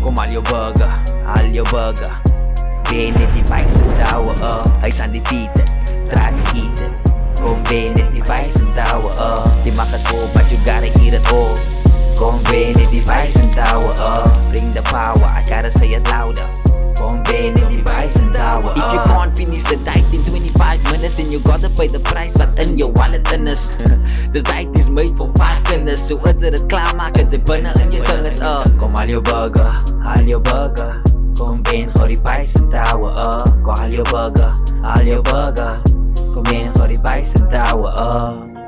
Kom haal jou burger, haal jou burger. Net die Bison Tower, uh Hij is undefeated, draai die eten Kom ben net die Bison Tower, uh es vol, but you gotta eat it all ben net die Bison Tower, uh Bring the power, I gotta say it louder. Ben net die Bison Tower, uh If you can't finish the diet in 25 minutes Then you gotta pay the price wat in your wallet in is This diet is made for five kinders So is it het klaarmaak, het zit binnen in je vingers, uh Kom haal jou burger, Aljabaga Kom in voor die bijcentouwen, oh uh. Kwa aljabaga, aljabaga Kom in voor die bijcentouwen, oh uh.